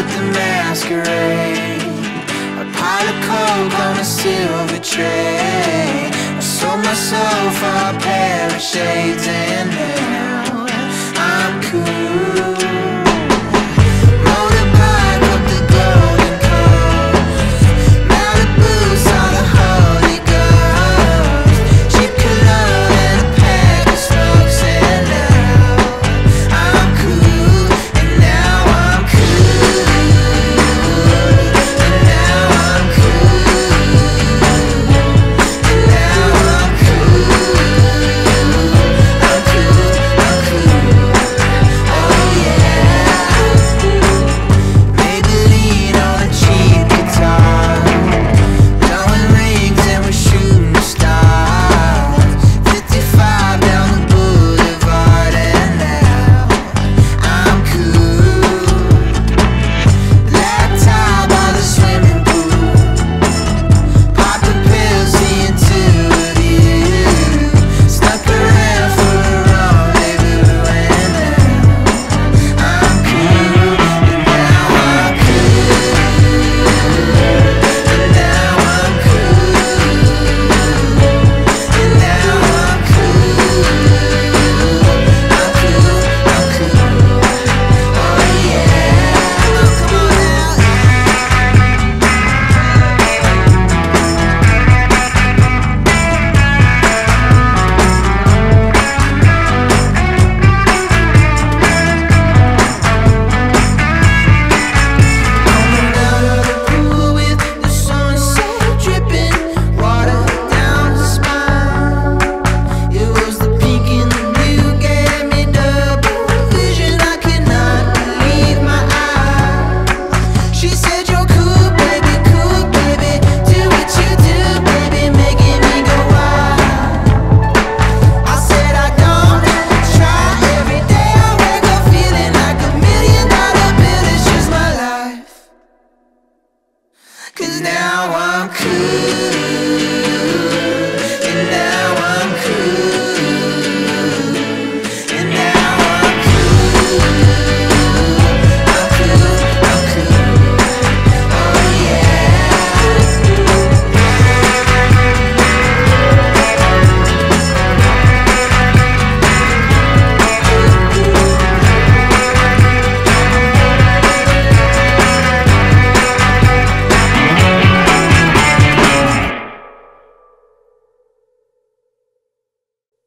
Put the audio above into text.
at the masquerade. A pile of coke on a silver tray. I sold my soul for a pair of shades and hair.